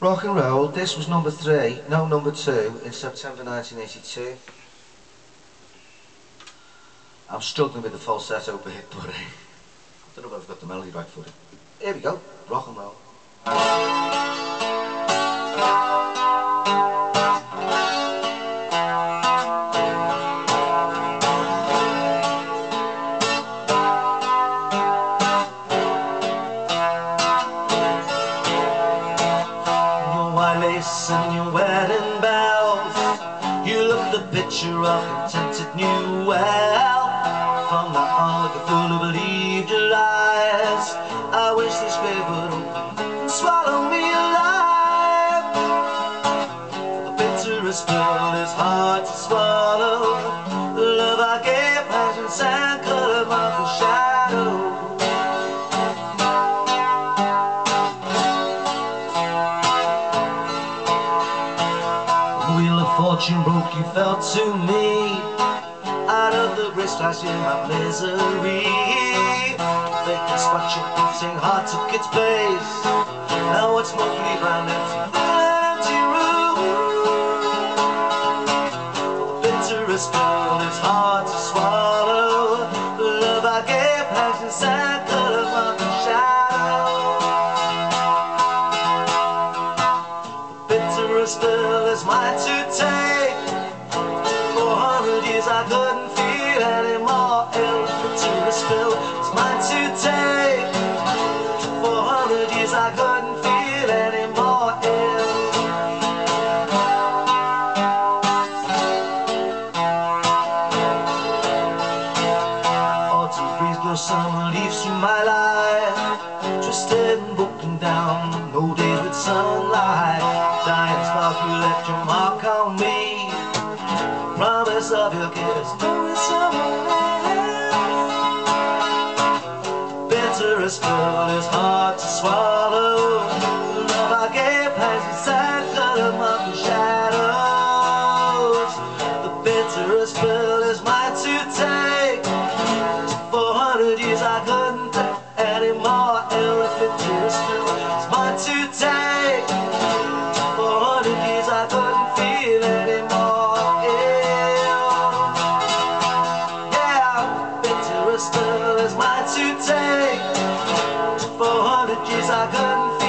Rock and Roll, this was number three, no number two, in September 1982. I'm struggling with the falsetto bit, but I don't know if I've got the melody right for it. Here we go, Rock and Roll. And your wedding bells. You look the picture of contented new wealth From the full of believed your lies. I wish this grave would open swallow me alive. For the pill is hard to swallow wheel of fortune broke, you fell to me. Out of the wrist, I see my misery. They can spot your beating heart took its place Now it's mostly round empty, empty room. The bitterest pill is hard to swallow. The love I gave has inside years I couldn't feel anymore. Ill The bitterest pill is mine to take. For hundred years I couldn't feel anymore. Ill. Autumn breeze blows summer leaves through my life. Twisted and broken down, no days with sunlight. Dying Promise of your kiss, knowing someone else is hard to swallow. Love I gave hangs hundred years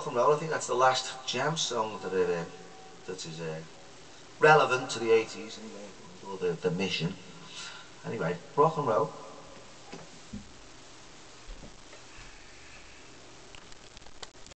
rock and roll. I think that's the last jam song that uh, that is uh, relevant to the 80s anyway, or the, the mission. Anyway, rock and roll.